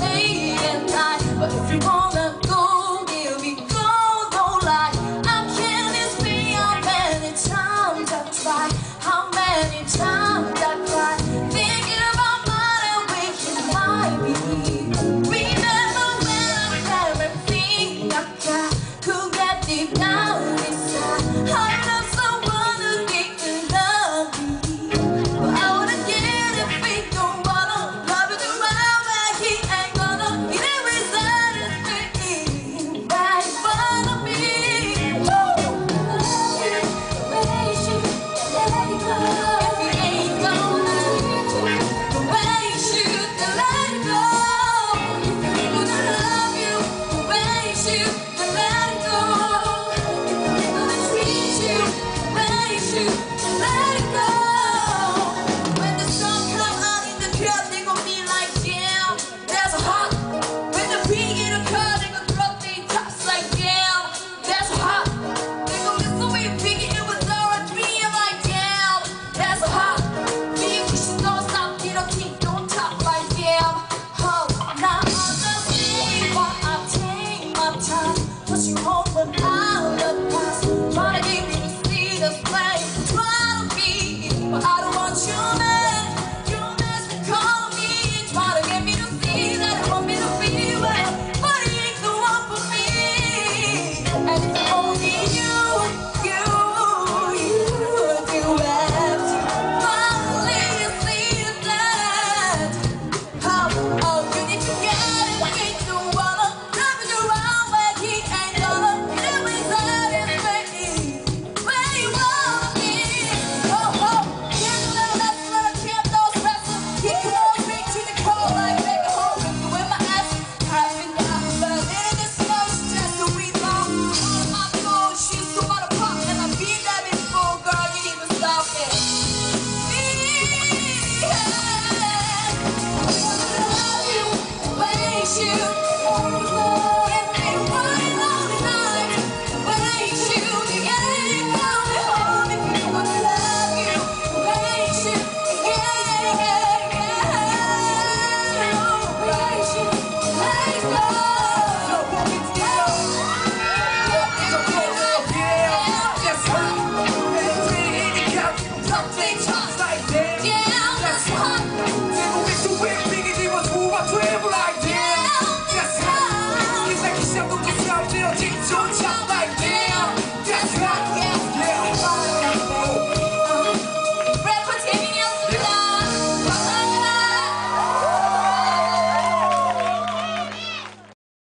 me and die. But if you wanna Yeah, that's